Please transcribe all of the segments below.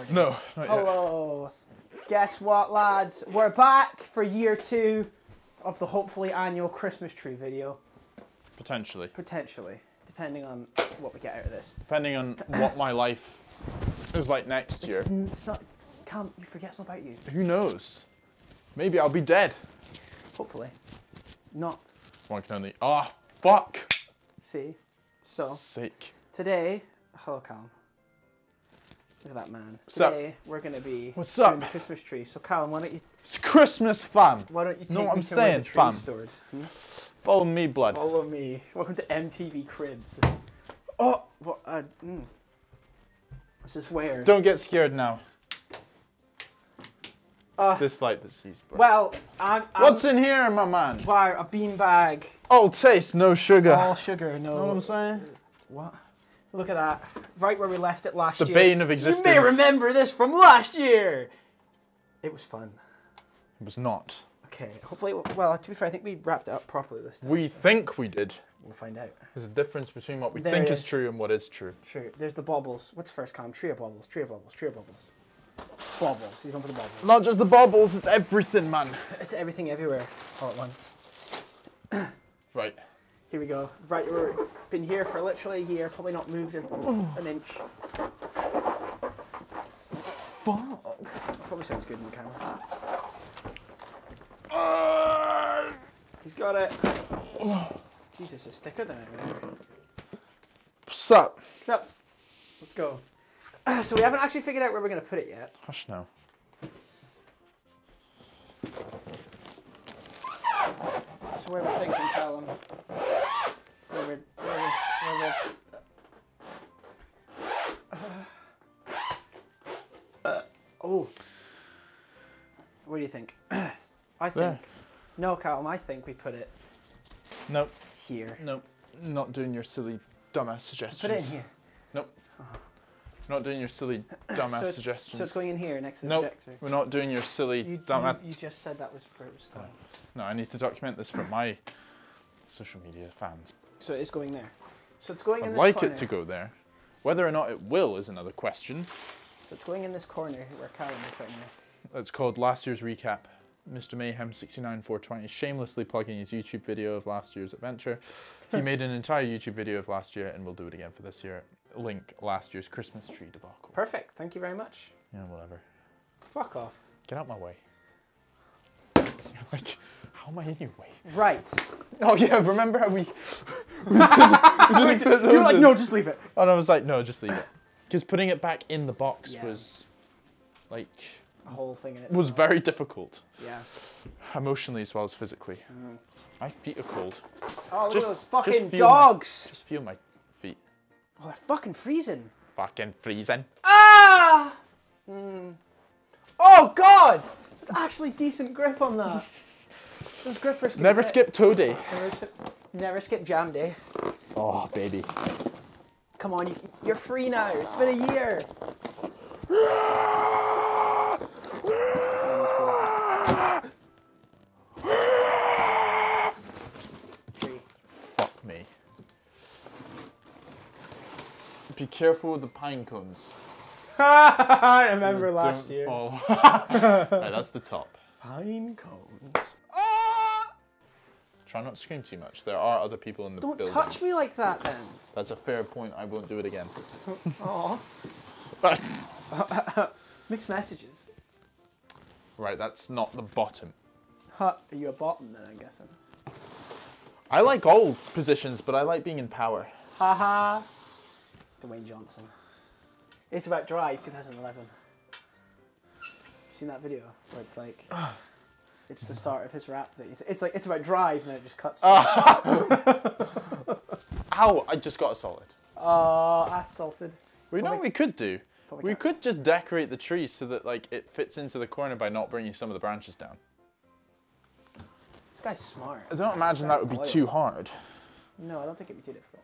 recording. No, not yet. Hello. Guess what, lads? We're back for year two of the hopefully annual Christmas tree video. Potentially. Potentially, depending on what we get out of this. Depending on what my life is like next year. It's, it's not. Cam, you forget it's not about you. Who knows? Maybe I'll be dead. Hopefully. Not. One can only. Ah, fuck! See? So, Sake. today. Hello, Callum. Look at that man. What's up? We're going to be What's doing up? the Christmas tree. So, Callum, why don't you, It's Christmas, fam. why don't you take Know what me I'm to where saying, the tree's fam? stored? Hmm? Follow me, blood. Follow me. Welcome to MTV Cribs. Oh, what? Uh, mm. This is where. Don't get scared now. Uh, This light that's used. blood. well, I'm. I'm What's in here, my man? Wow, a beanbag. All taste, no sugar. All sugar, no. know what I'm saying? What? Look at that. Right where we left it last The year. The bane of existence. You may remember this from last year. It was fun. It was not. Okay, hopefully, well, to be fair, I think we wrapped it up properly this time. We think we did. We'll find out. There's a difference between what we There think is. is true and what is true. True. There's the baubles. What's first, Cam? Tree of baubles. Tree of baubles. Tree of baubles. Baubles. He's going for the baubles. Not just the bubbles, it's everything, man. It's everything everywhere all at once. Right. Here we go. Right, we've been here for literally a year, probably not moved an, an inch. Fuck. Probably sounds good in the camera. Uh, He's got it. Jesus, it's thicker than I remember. what's up? What's up? Let's go. So we haven't actually figured out where we're going to put it yet. Hush now. So where we're thinking, Callum. Think. There. No, Callum, I think we put it Nope. here. Nope. Not doing your silly dumbass suggestions. Put it in here. Nope. Uh-huh. Not doing your silly dumbass so, it's, suggestions. so it's going in here next to the Nope. projector. We're not doing your silly You, dumbass. you, you just said that was where it was going. No, I need to document this for my social media fans. So it's going there. So it's going in I'd this like corner. it to go there. Whether or not it will is another question. So it's going in this corner where Callum is right now. It's called last year's recap. Mr. Mayhem 69420 shamelessly plugging his YouTube video of last year's adventure. He made an entire YouTube video of last year and we'll do it again for this year. Link last year's Christmas tree debacle. Perfect. Thank you very much. Yeah, whatever. Fuck off. Get out my way. You're like, how am I in your way? Right. Oh yeah, remember how we, we, didn't, we didn't put those You're like, in? no, just leave it. And I was like, no, just leave it. Because putting it back in the box Yeah. was like whole thing in it. was very difficult, Yeah. emotionally as well as physically. My feet are cold. Oh, look Just- at those just fucking my- dogs. Just feel my feet. Oh, they're fucking freezing. Fucking freezing. Ah! Mm. Oh, God! It's actually decent grip on that. Those grippers Never hit. skip toe day. Never, skip- never skip jam day. Oh baby. Come on, you, you're free now. It's been a year. Three. Fuck me. Be careful with the pine cones. I remember last year. fall. right, that's the top. Pine cones. Ah! Try not to scream too much. There are other people in the Don't building. touch me like that then. That's a fair point. I won't do it again. Aw. Mixed messages. Right, that's not the bottom. Huh, are you a bottom then, I'm guessing? I like all positions, but I like being in power. Haha. Dwayne Johnson. It's about Drive 2011. You seen that video where it's like, it's the start of his rap thing. It's, it's like it's about Drive and then it just cuts. to ah. Ow! I just got assaulted. Oh, assaulted. We know Probably- what we could do. We could just decorate the tree so that like it fits into the corner by not bringing some of the branches down. This guy's smart. I don't imagine that would be That's too hard. No, I don't think it'd be too difficult.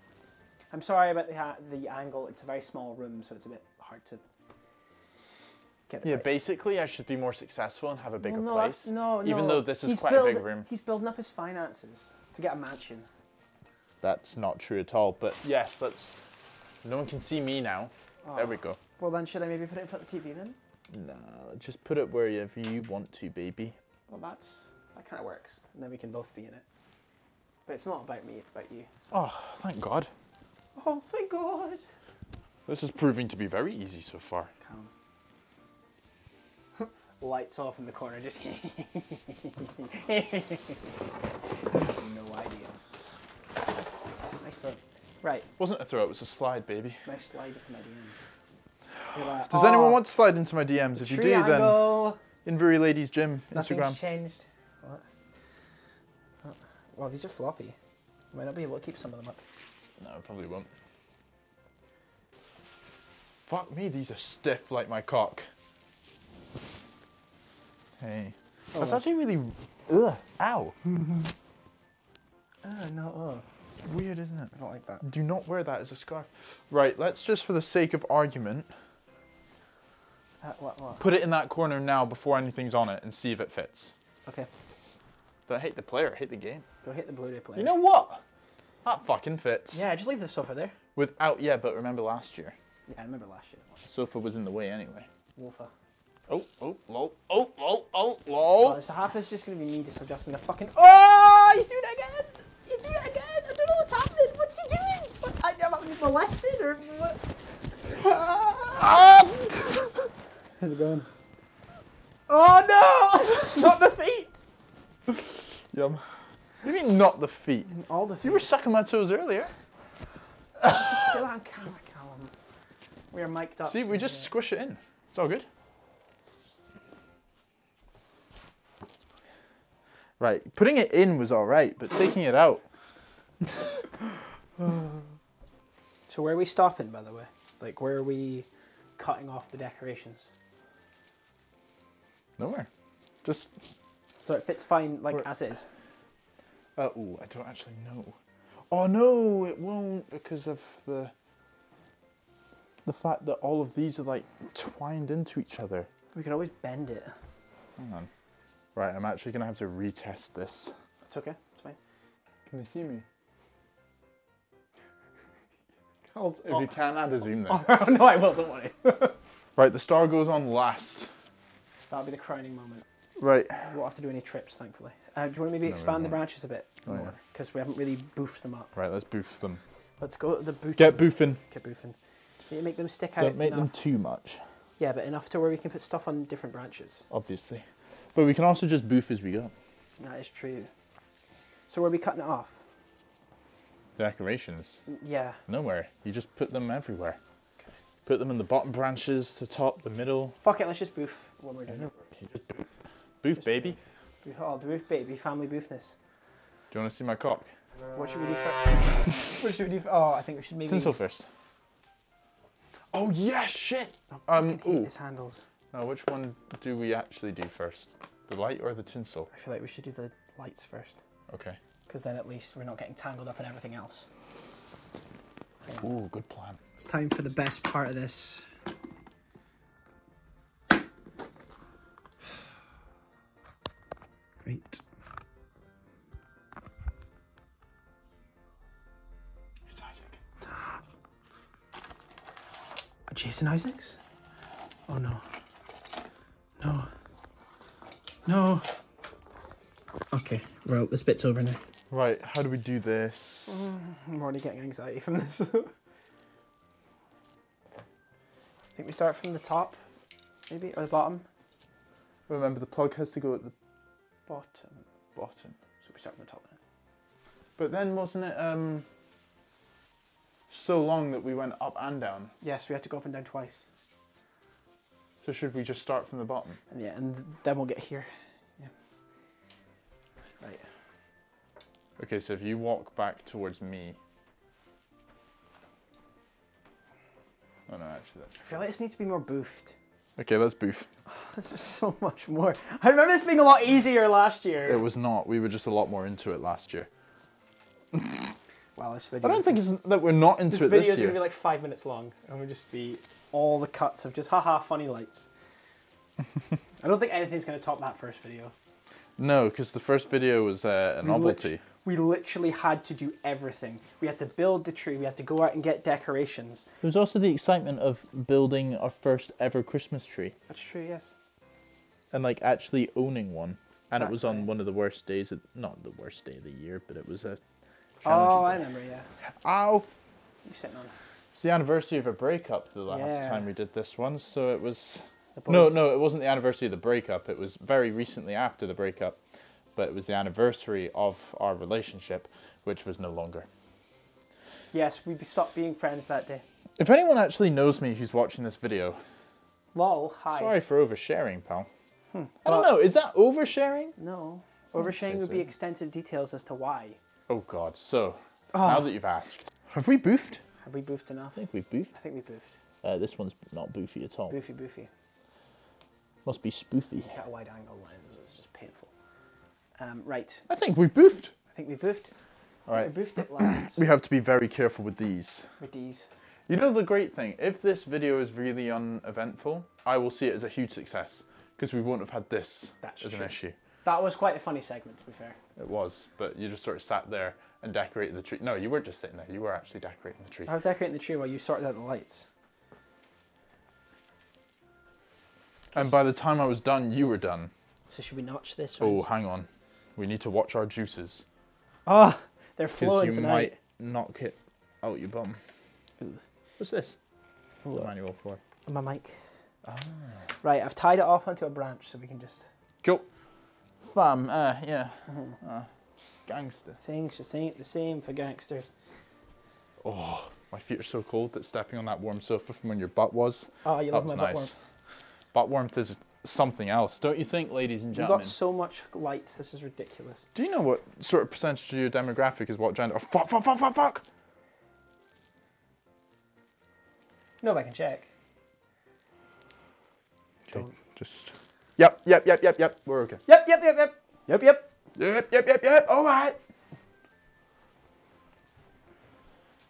I'm sorry about the ha- the angle. It's a very small room, so it's a bit hard to get it Yeah, right. basically I should be more successful and have a bigger Well, no, place. that's- no, even though this is He's quite a big room. He's building up his finances to get a mansion. That's not true at all. But yes, that's. No one can see me now. Oh, There we go. Well, then should I maybe put it in front of the TV then? Nah, just put it wherever you want to, baby. Well, that's that kind of works, and then we can both be in it. But it's not about me; it's about you. Oh, thank God. Oh, thank God! This is proving to be very easy so far. Calm. Lights off in the corner, just no idea. Nice throw. Right, Wasn't a throw, it was a slide, baby. nice slide into my DMs. Like, Does "Oh, anyone want to slide into my DMs? If you do, then triangle." Invery Ladies Gym Nothing's Instagram. changed. What? Oh, Well, these are floppy. You might not be able to keep some of them up. No, I probably won't. Fuck me, these are stiff like my cock. Hey. Oh, That's well. actually really. Ugh. Ow. Ah, no, oh. It's weird, isn't it? I don't like that. Do not wear that as a scarf. Right, let's just for the sake of argument, Uh, what, what? put it in that corner now before anything's on it and see if it fits. Okay, Don't hate the player, hate the game. go hit the Blu-ray player. You know what? That fucking fits. Yeah, just leave the sofa there. Without, yeah, but remember last year? Yeah, I remember last year. Sofa was in the way anyway. Wolfa. Oh, oh, lol, oh, oh, oh, Oh, so half is just gonna be me just adjusting the fucking. Oh, he's doing it again. He's doing it again. I don't know what's happening. What's he doing? What, I, am I molested or what? Ah! How's it going? Oh no! Not the feet. Yum. What do you mean not the feet? All the feet. You were sucking my toes earlier. still on camera, Callum. We are mic'd up. See, we just yeah. squish it in. It's all good. Right, putting it in was all right, but taking it out. So where are we stopping, by the way? Like, where are we cutting off the decorations? Nowhere. Just. So it fits fine, like Where- as is. Uh, oh, I don't actually know. Oh no, it won't because of the. The fact that all of these are like twined into each other. We can always bend it. Hang on. Right, I'm actually gonna have to retest this. It's okay. It's fine. Can they see me? Oh, If you can, add a zoom there. oh, no, I will. Don't worry. Right, the star goes on last. That'll be the crowning moment. Right. We won't have to do any trips, thankfully. Uh, do you want to maybe No, expand the branches a bit Oh, more? yeah. Because we haven't really boofed them up. Right, let's boof them. Let's go to the boot. Get boofing. Get boofing. Need to make them stick out. Don't make them too much, Yeah, but enough to where we can put stuff on different branches. obviously. But we can also just boof as we go. That is true. So where are we cutting it off? Decorations, N- Yeah. nowhere. You just put them everywhere. Okay. Put them in the bottom branches, the top, the middle. Fuck it. Let's just boof when we're doing it. You just boof. Boof, baby. Boof, oh, boof, baby, family boofness. Do you want to see my cock? What should we do first? what should we do? f- Oh, I think we should maybe. Tinsel first. Oh yeah, shit. Oh, Um, fucking hate ooh. his handles. Now, which one do we actually do first? The light or the tinsel? I feel like we should do the lights first, Okay. because then at least we're not getting tangled up in everything else. Ooh, good plan. It's time for the best part of this. Great. It's Isaac. Jason Isaacs? Oh no. No. No. Okay, well, this bit's over now. Right, how do we do this? Mm, I'm already getting anxiety from this. I think we start from the top, maybe, or the bottom. Remember, the plug has to go at the Bottom. bottom. So we start from the top then. But then wasn't it um so long that we went up and down? Yes, we had to go up and down twice. So should we just start from the bottom? And yeah, and then we'll get here. Yeah. Right. Okay, so if you walk back towards me. Oh no, actually that's I feel like this needs to be more boofed. Okay, let's boof. This is so much more. I remember this being a lot easier last year. It was not. We were just a lot more into it last year. Wow, this video. I don't think it's that we're not into this it video this video is going to be like five minutes long, and we'll just be all the cuts of just haha funny lights. I don't think anything's going to top that first video. No, because the first video was uh, a We novelty. we literally had to do everything. We had to build the tree. We had to go out and get decorations. There was also the excitement of building our first ever Christmas tree That's true. Yes. And like actually owning one. And it was on one of the worst days, of, not the worst day of the year, but it was a. Oh, I remember. Yeah. Ow! You sitting on It's the anniversary of a breakup the last Yeah. time we did this one, so it was. No, no, it wasn't the anniversary of the breakup. It was very recently after the breakup, but it was the anniversary of our relationship, which was no longer. Yes, we stopped being friends that day. If anyone actually knows me who's watching this video, Lol. Hi. sorry for oversharing, pal. I don't know, is that oversharing? No. Oversharing would be so. extensive details as to why. Oh god, so, Oh. now that you've asked. Have we boofed? Have we boofed enough? I think we've boofed. I think we boofed. Uh, this one's not boofy at all. Boofy, boofy. Must be spoofy. Get a wide angle lens. It's just painful. Um, right. I think we boofed. I think we boofed. Alright, We boofed it, lads. we have to be very careful with these. With these. You know the great thing, if this video is really uneventful, I will see it as a huge success because we wouldn't have had this That's as true. an issue. That was quite a funny segment, to be fair. It was, but you just sort of sat there and decorated the tree. No, you weren't just sitting there, you were actually decorating the tree. I was decorating the tree while you sorted out the lights. And by the time I was done, you were done. So should we notch this? Oh, hang on. We need to watch our juices Ah, they're because flowing you tonight. might knock it out your bum. Ooh. What's this? Ooh. The manual for. My mic. Ah. Right, I've tied it off onto a branch so we can just. Cool. Fam, uh, yeah. Uh, gangster. Things just ain't the same for gangsters. Oh, my feet are so cold that stepping on that warm sofa from when your butt was. Oh, you love my butt nice. warmth. Butt warmth is something else, don't you think, ladies and gentlemen? We've got so much lights. This is ridiculous. Do you know what sort of percentage of your demographic is what gender? Oh, fuck, fuck, fuck, fuck, fuck! No, I can check. Okay, Don't. just. Yep, yep, yep, yep, yep. We're okay. Yep, yep, yep, yep. Yep, yep. Yep, yep, yep, yep. All right.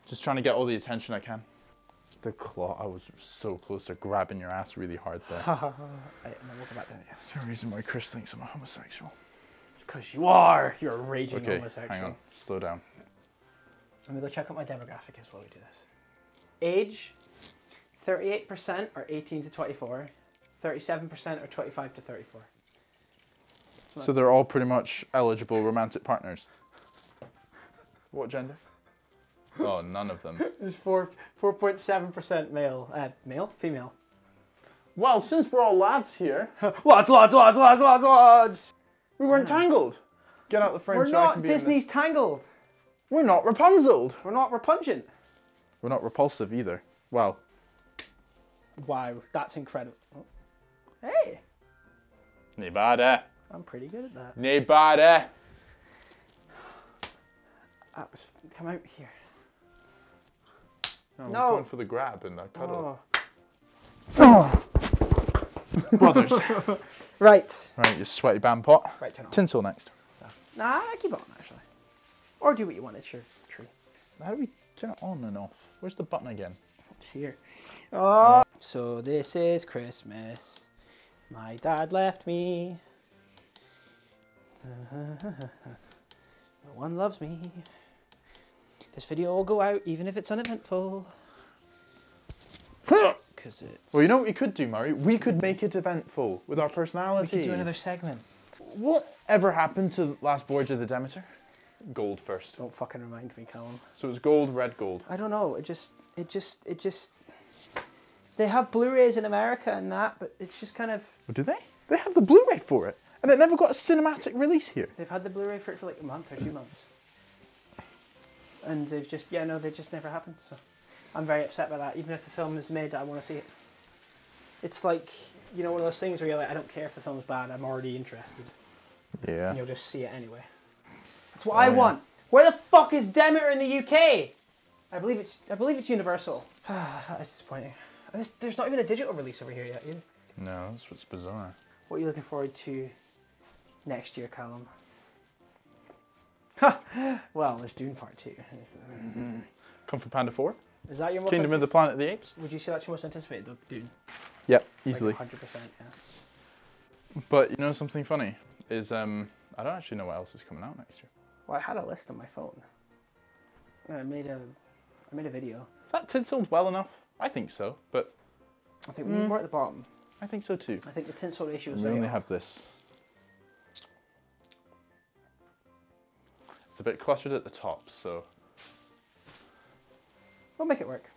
Just trying to get all the attention I can. The claw. I was so close to grabbing your ass really hard there. Then we'll go back down again. There's a reason why Chris thinks I'm a homosexual. Because you are. You're a raging Okay, homosexual. hang on. Slow down. Let me go check out my demographic as while we do this. Age 38% are 18 to 24, 37% or 25 to 34. So they're all pretty much eligible romantic partners. What gender? Oh, none of them. There's 4 4.7% male. Uh, male? Female. Well, since we're all lads here, Lads, lads, lads, lads, lads, lads! we weren't tangled. Get out the frame We're so I not can be in this. Disney's Tangled. We're not Rapunzel. We're not repugnant. We're not repulsive either. Well, Wow, that's incredible. Oh. Hey, nobody. I'm pretty good at that. Nobody. That was. Come out here. No, I was No. going for the grab and the cuddle. Oh. Brothers. Right. right, you sweaty bam pot. Right, turn on. Tinsel next. Nah, keep it on actually. Or do what you want. It's your tree. How do we turn it on and off? Where's the button again? It's here. Oh. So this is Christmas. My dad left me. No one loves me. This video will go out even if it's uneventful. Because it's. Well, you know what we could do, Murray? We could make it eventful with our personalities. we could do another segment. What ever happened to last voyage of the Demeter? Gold first. Don't fucking remind me, Callum. So it was gold, red gold. I don't know. It just, it just, it just. They have Blu-rays in America and that, but it's just kind of. Oh, do they? They have the Blu-ray for it, and it never got a cinematic release here. They've had the Blu-ray for it for like a month or two months, and they've just, yeah, no, they just never happened. So, I'm very upset by that. Even if the film is made, I want to see it. It's like, you know, one of those things where you're like, I don't care if the film's bad. I'm already interested, Yeah. and you'll just see it anyway. That's what Oh, I yeah. want. Where the fuck is Demeter in the UK? I believe it's, I believe it's Universal. That's disappointing. And There's, there's not even a digital release over here yet. Either. No, that's what's bizarre. What are you looking forward to next year, Callum? Ha! Well, there's Dune Part 2. Kung Fu Panda 4? Is that your most Kingdom of the Planet of the Apes? Would you say that's your most anticipated, though, Dune? Yep, Like easily. 100%, yeah. But you know something funny is um I don't actually know what else is coming out next year. Well, I had a list on my phone. And I made a, I made a video. Is that tinsel well enough? I think so, but I think we need more at the bottom. I think so too. I think the tinsel ratio is We only off. have this. It's a bit clustered at the top, so We'll make it work.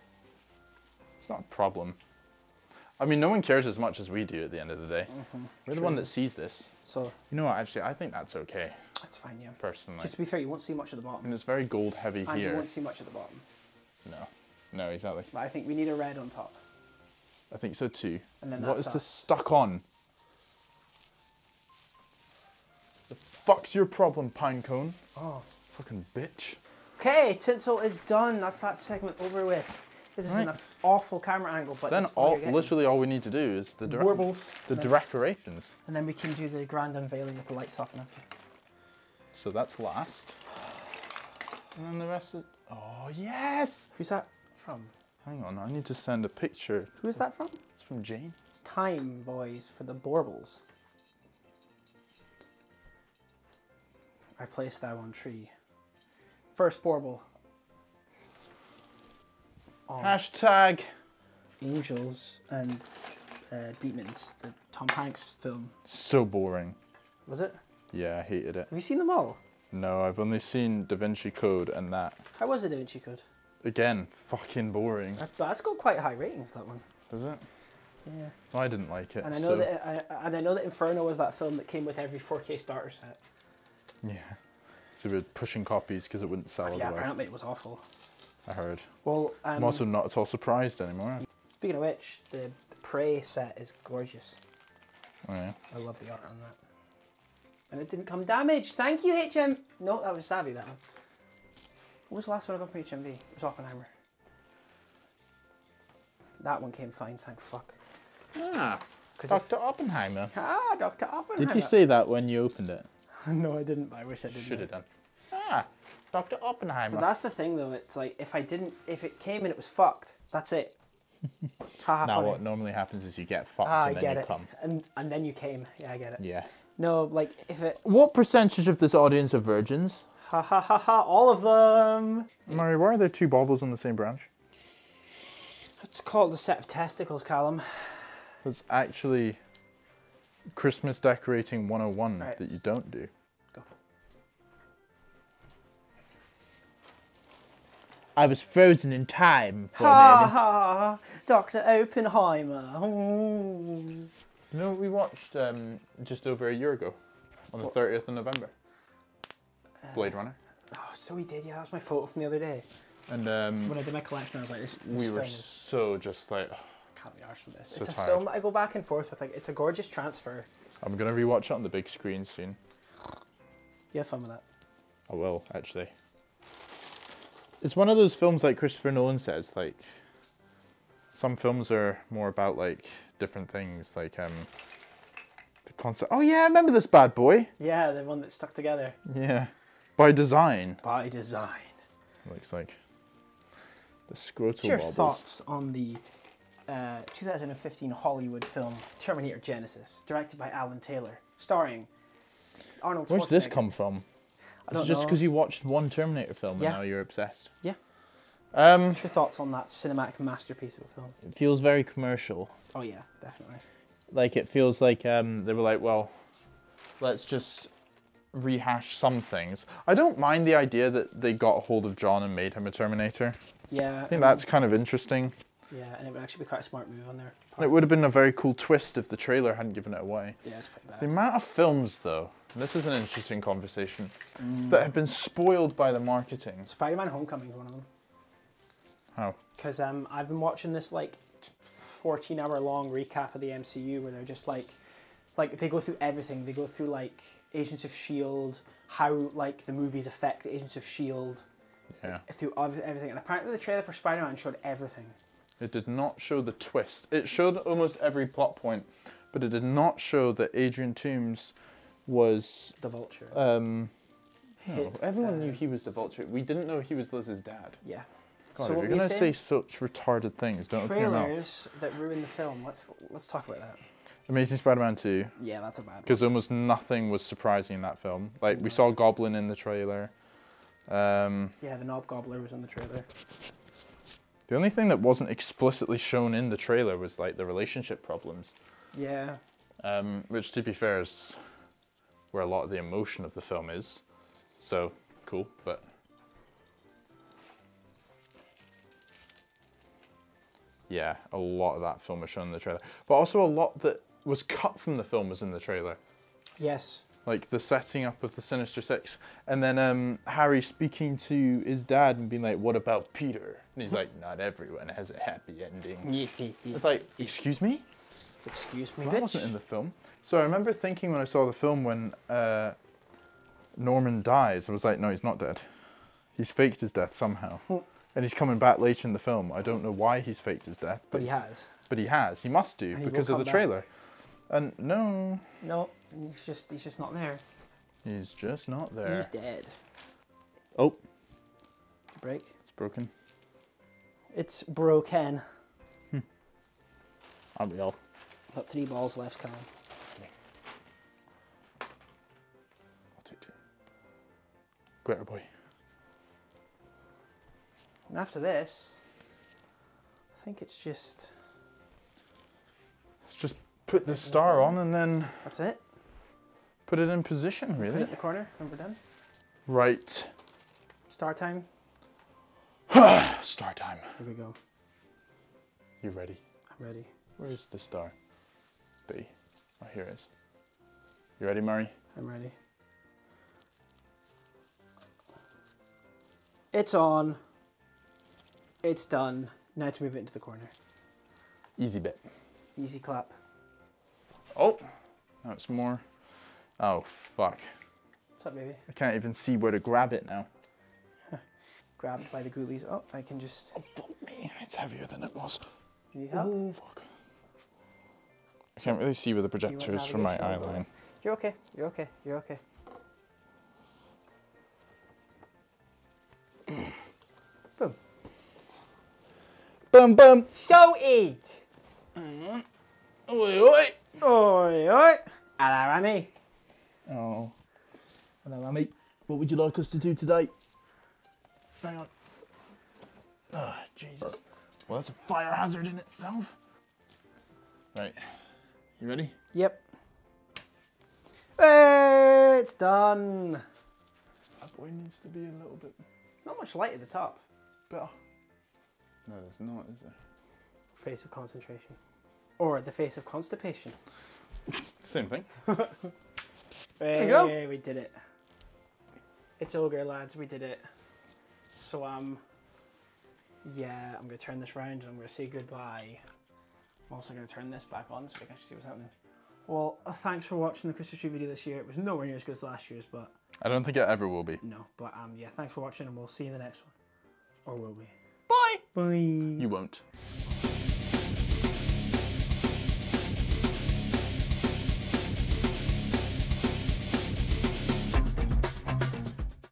it's not a problem. I mean, no one cares as much as we do at the end of the day. Mm-hmm. We're the one that sees this. So You know what? Actually, I think that's okay, that's fine, yeah. personally. Just to be fair, you won't see much at the bottom. and it's very gold heavy And you won't see much at the bottom. No, no, exactly. But I think we need a red on top. I think so too. And then what is this stuck on? The fuck's your problem, pine cone? Oh. Fucking bitch. Okay, tinsel is done. That's that segment over with. This is an awful camera angle, but then all all, literally all we need to do is the warbles. the and, then, decorations. and then we can do the grand unveiling with the lights off and everything. So that's last. And then the rest is. Oh, yes! Who's that from? Hang on, I need to send a picture. Who is that from? It's from Jane. It's Time Boys for the Borbles. I placed that on tree. First Borble. On Hashtag. Angels and uh, Demons, the Tom Hanks film. So boring. Was it? Yeah, I hated it. Have you seen them all? No, I've only seen Da Vinci Code and that. How was the Da Vinci Code? Again, fucking boring. That, but that's got quite high ratings. That one. Does it? Yeah. I didn't like it. And I know so- that I, and I know that Inferno was that film that came with every 4K starter set. Yeah. So we're pushing copies because it wouldn't sell yeah, otherwise. apparently it was awful. I heard. Well, um, I'm also not at all surprised anymore. speaking of which, the, the Prey set is gorgeous. Oh, yeah. I love the art on that. And it didn't come damaged. Thank you, HM. No, that was Zavvi, that one. What was the last one I got from HMV? It was Oppenheimer. That one came fine, thank fuck. Ah, 'Cause if- Dr. Oppenheimer. Ah, Dr. Oppenheimer. Did you say that when you opened it? no, I didn't, but I wish I did. Should have done. Ah, Dr. Oppenheimer. But that's the thing, though. It's like, if I didn't, if it came and it was fucked, that's it. Now funny. what normally happens is you get fucked Ah, I and then get you it. come. And, and then you came. Yeah, I get it. Yeah. No, like, if it, What percentage of this audience are virgins? Ha ha ha ha, all of them. Murray, why are there two baubles on the same branch? It's called a set of testicles, Callum. It's actually Christmas decorating 101 Right. that you don't do. Go. I was frozen in time for a Ha moment. ha, Dr. Oppenheimer. Ooh. You know what we watched um, just over a year ago on the 30th of November? Blade Runner. Oh, so we did, yeah. That was my photo from the other day. And um, When I did my collection, I was like, this, this we were is, so just like, I can't be arsed with this. so it's a tired. film that I go back and forth with. Like, it's a gorgeous transfer. I'm going to rewatch it on the big screen soon. You have fun with that. I will, actually. It's one of those films like Christopher Nolan says, like, some films are more about like different things, like um, the concept. Oh yeah, I remember this bad boy. Yeah, the one that stuck together Yeah, by design. by design. Looks like the scrotal What's your wobbles. thoughts on the uh, 2015 Hollywood film Terminator Genisys, directed by Alan Taylor, starring Arnold Schwarzenegger? Where's this come from? I don't just because you watched one Terminator film Yeah. and now you're obsessed? Yeah. Um, What's your thoughts on that cinematic masterpiece of a film? It feels very commercial. Oh yeah, definitely. Like it feels like um, they were like, well, let's just rehash some things. I don't mind the idea that they got hold of John and made him a Terminator. Yeah, I think that's kind of interesting. yeah, and it would actually be quite a smart move on their It would have been a very cool twist if the trailer hadn't given it away. Yeah, it's pretty bad. The amount of films, though, this is an interesting conversation, Mm. that have been spoiled by the marketing. Spider-Man: Homecoming is one of them. How? Because um, I've been watching this like 14 hour long recap of the MCU where they're just like, like they go through everything. They go through like Agents of Shield, how like the movies affect Agents of Shield, Yeah. through everything. And apparently the trailer for Spider Man showed everything. It did not show the twist. It showed almost every plot point, but it did not show that Adrian Toomes was. The Vulture. Um, no, everyone uh, knew he was the Vulture. We didn't know he was Liz's dad. yeah. God, so if you're gonna say saying? such retarded things, don't open your mouth. Trailers that ruin the film. Let's let's talk about that. Amazing Spider-Man 2, Yeah, that's a bad one. because almost nothing was surprising in that film. Like we saw Goblin in the trailer. Um, Yeah, the Knob Gobbler was in the trailer. the only thing that wasn't explicitly shown in the trailer was like the relationship problems, Yeah. um, which to be fair is where a lot of the emotion of the film is. So cool, but yeah, a lot of that film was shown in the trailer, but also a lot that was cut from the film was in the trailer. Yes. like the setting up of the Sinister Six, and then um, Harry speaking to his dad and being like, "What about Peter?" And he's like, "Not everyone has a happy ending." It's like, "Excuse me, Excuse me, that bitch. wasn't in the film." So I remember thinking when I saw the film when uh, Norman dies, I was like, "No, he's not dead. He's faked his death somehow." And he's coming back later in the film. I don't know why he's faked his death, but he has. but he has. He must do And because of the back. And no, No, he's just he's just not there. he's just not there. He's dead. Oh, Break. it's broken. It's broken. Aren't we all? Got three balls left, Callum. I'll take two. Glitter boy. And after this, I think it's just Let's just put the star on and then that's it. put it in position, Put it really. in the corner when we're done. Right. Star time. Star time. Here we go. You ready? I'm ready. Where's the star? B. Oh, here it is. You ready, Murray? I'm ready. It's on. It's done. Now to move it into the corner. Easy bit. Easy clap. Oh, now it's more. Oh, fuck. What's up, baby? I can't even see where to grab it now. Grabbed by the ghoulies. Oh, I can just. Oh, fuck me. It's heavier than it was. You need help? Oh, fuck. I can't really see where the projector is from my eye line. You're okay. You're okay. You're okay. Boom. Boom, boom. So eat. Oi, oi. Oi, oi. Hello, Rami. Oh. Hello, mate. What would you like us to do today? Hang on. Oh, Jesus. Well, that's a fire hazard in itself. Right. You ready? Yep. Hey, it's done. This bad boy needs to be a little bit Not much light at the top. better. No, there's not, is there? Face of concentration. Or the face of constipation. Same thing. Hey, you go. we did it. It's ogre, lads. We did it. So um, yeah, I'm gonna turn this round and I'm gonna say goodbye. I'm also gonna turn this back on so we can actually see what's happening. Well, uh, thanks for watching the Christmas tree video this year. It was nowhere near as good as last year's, but I don't think it ever will be. no. But um, yeah, thanks for watching, and we'll see you in the next one. Or will we? Bye. Bye. You won't.